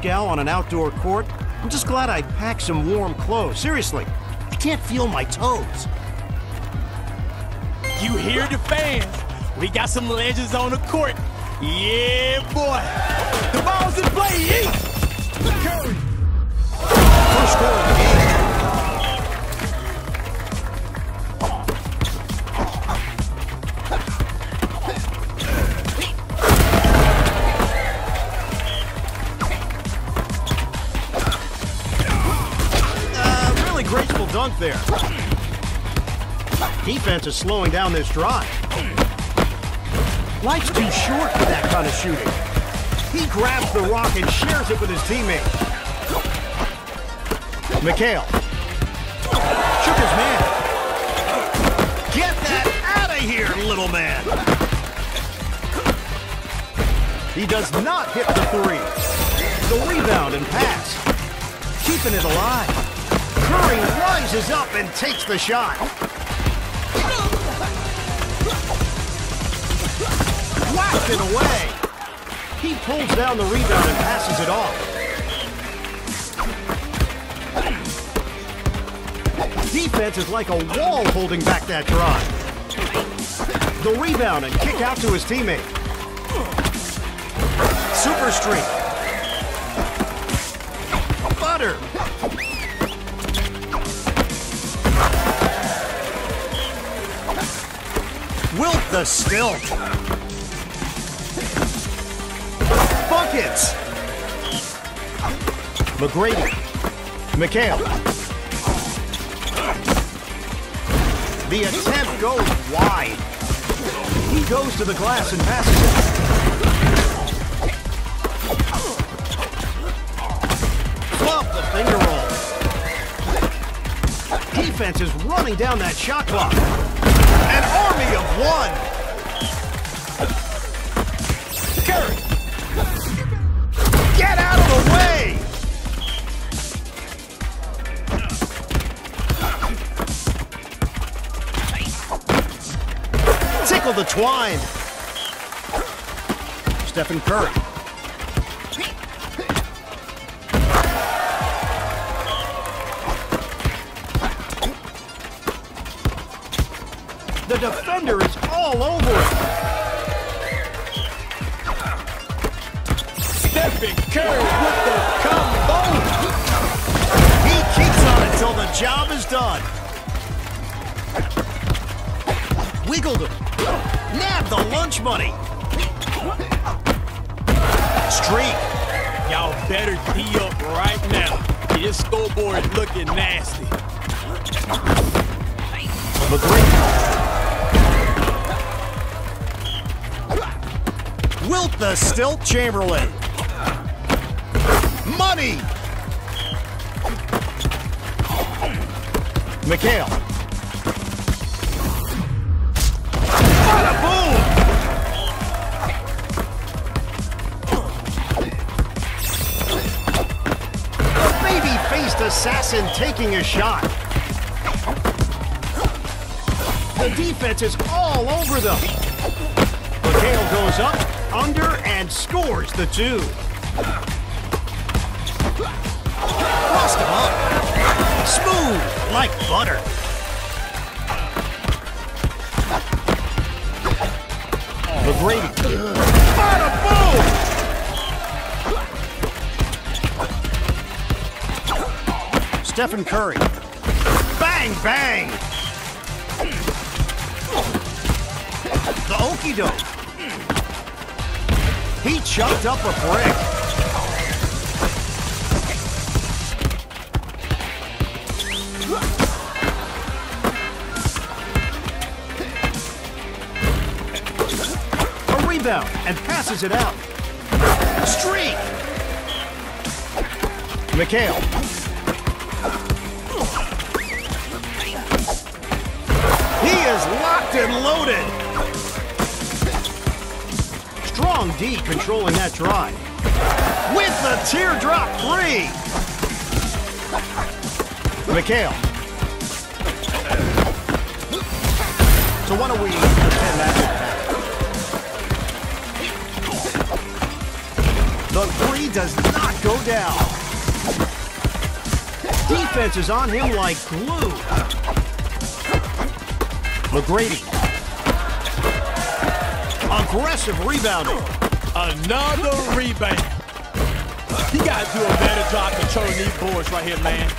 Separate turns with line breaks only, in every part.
Moscow on an outdoor court. I'm just glad I packed some warm clothes. Seriously, I can't feel my toes.
You hear the fans? We got some legends on the court. Yeah, boy. The ball's in play. Yeet. Curry.
First score dunk there. Defense is slowing down this drive. Life's too short for that kind of shooting. He grabs the rock and shares it with his teammate. McHale. Shook his man. Get that out of here, little man. He does not hit the three. The rebound and pass. Keeping it alive. Curry rises up and takes the shot. Whacked it away. He pulls down the rebound and passes it off. Defense is like a wall holding back that drive. The rebound and kick out to his teammate. Super streak. Butter. Wilt the stilt. Buckets. McGrady. McHale. The attempt goes wide. He goes to the glass and passes it. Flop the finger roll. Defense is running down that shot clock. An Twine. Stephen Curry. The defender is all over it.
Stephen Curry with the combo.
He keeps on it till the job is done. Wiggled him. Nabbed the lunch money. Streak.
Y'all better D up right now. This scoreboard is looking nasty.
McGrady. Wilt the Stilt Chamberlain. Money. McHale. Assassin taking a shot. The defense is all over them. McHale goes up, under, and scores the two. Lost him up. Smooth like butter. McGrady. Bada Stephen Curry. Bang, bang! The okey doke. He chucked up a brick. A rebound and passes it out. Streak. McHale. Is locked and loaded. Strong D controlling that drive. With the teardrop three. McHale. So why don't we pretend that? The three does not go down. Defense is on him like glue. McGrady. Aggressive rebounding.
Another rebound. He got to do a better job controlling these boards right here, man.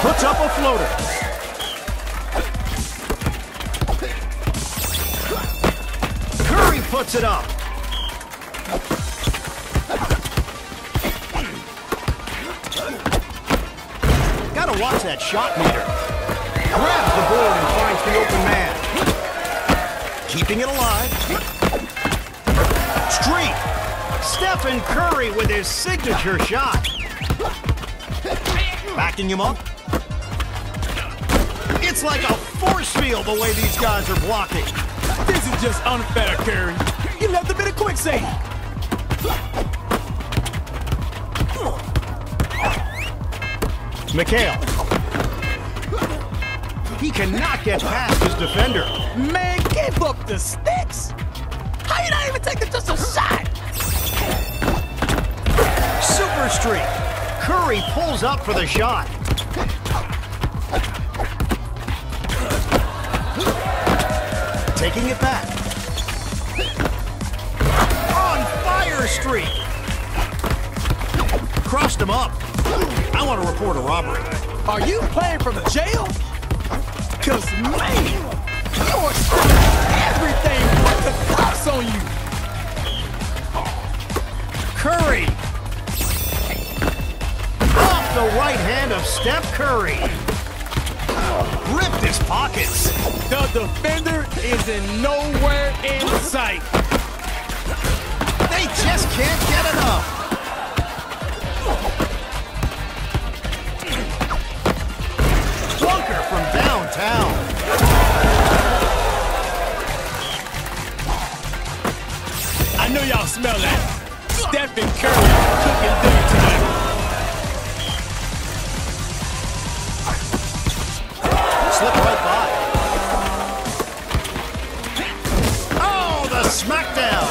Puts up a floater. Curry puts it up. Gotta watch that shot meter. Grabs the board and finds the open man. Keeping it alive. Streak. Stephen Curry with his signature shot. Backing him up. It's like a force field the way these guys are blocking.
This is just unfair, Curry. You left him bit of quicksand.
McHale. He cannot get past his defender.
Man, give up the sticks. How you not even taking just a shot?
Super streak. Curry pulls up for the shot. Taking it back. On fire streak. Crossed him up. I want to report a robbery.
Are you playing from the jail? Cause man, you're stealing everything with the cops on you.
Curry. Off the right hand of Steph Curry. Ripped his pockets.
The defender is in nowhere in sight.
They just can't get enough. Downtown.
I know y'all smell that. Stephen Curry cooking dinner tonight.
Slip right by. Oh, the smackdown.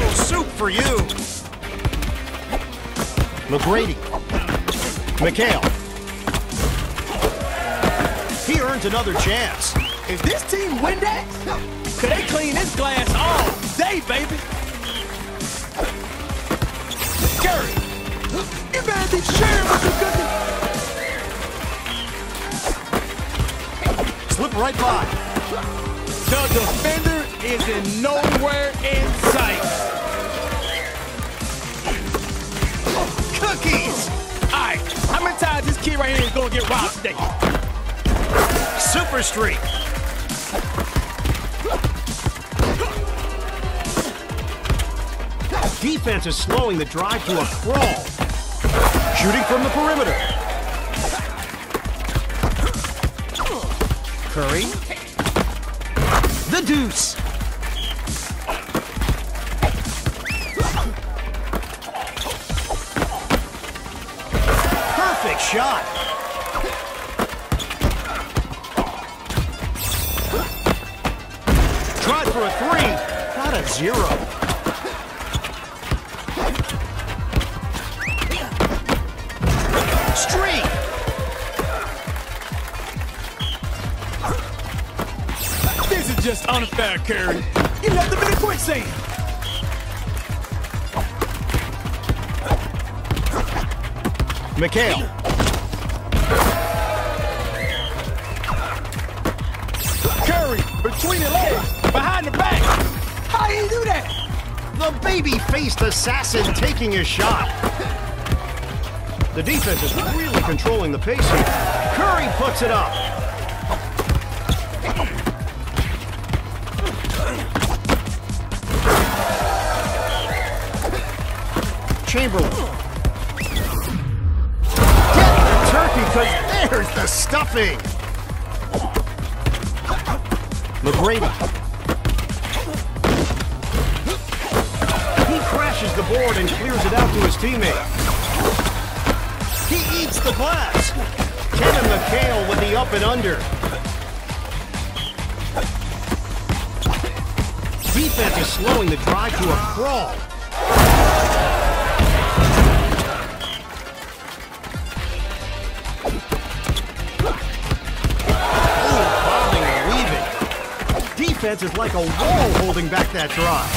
No soup for you. McGrady. McHale. He earns another chance.
Is this team Windex? Could they clean this glass all day, baby? Curry, you better be sharing what you cooking.
Slip right by.
The defender is in nowhere in sight. Kid right here is gonna get robbed today?
Super streak. Defense is slowing the drive to a crawl. Shooting from the perimeter. Curry. The deuce. Zero. Streak.
This is just unfair, Curry. You left him in a quicksand.
McHale.
Curry, between the legs, behind the back. Do that?
The baby-faced assassin taking a shot. The defense is really controlling the pace here. Curry puts it up. Chamberlain. Get the turkey, because there's the stuffing. McGrady. Crashes the board and clears it out to his teammate. He eats the glass. Kevin McHale with the up and under. defense is slowing the drive to a crawl. defense is like a wall holding back that drive.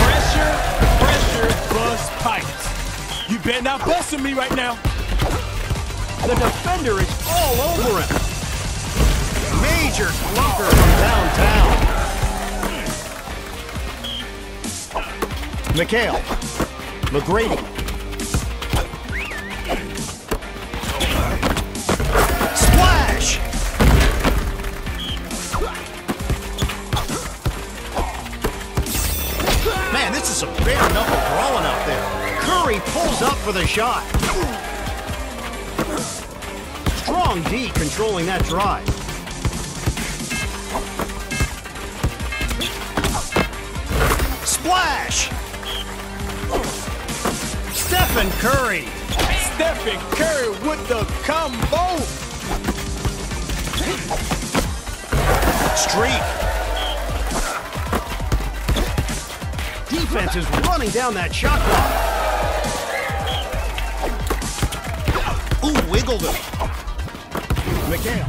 Pressure, pressure, bust pipes. You better not bust on me right now.
The defender is all over him. Major clunker from downtown. McHale. McGrady. Splash! Man, this is some bare knuckle pulls up for the shot. Strong D controlling that drive. Splash! Stephen Curry.
Stephen Curry with the combo.
Streak. Defense is running down that shot clock. Wiggled him. McHale.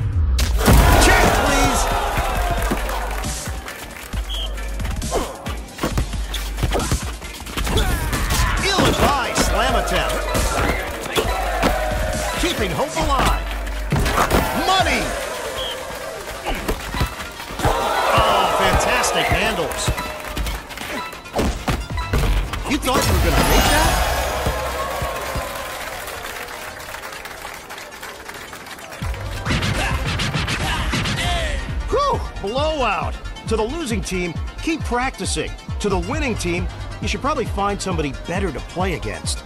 Check, please. Ill-advised slam attempt. Keeping hope alive. Money! Oh, fantastic handles. You thought you were going to make that? Blowout. To the losing team, keep practicing. To the winning team, you should probably find somebody better to play against.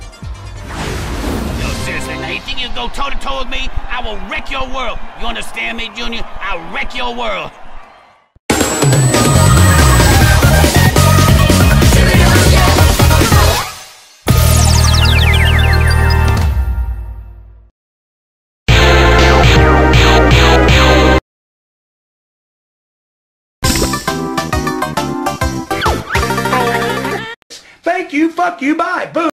Yo, seriously, now you think you go toe to toe with me? I will wreck your world. You understand me, Junior? I'll wreck your world.
Thank you, fuck you, bye, boom.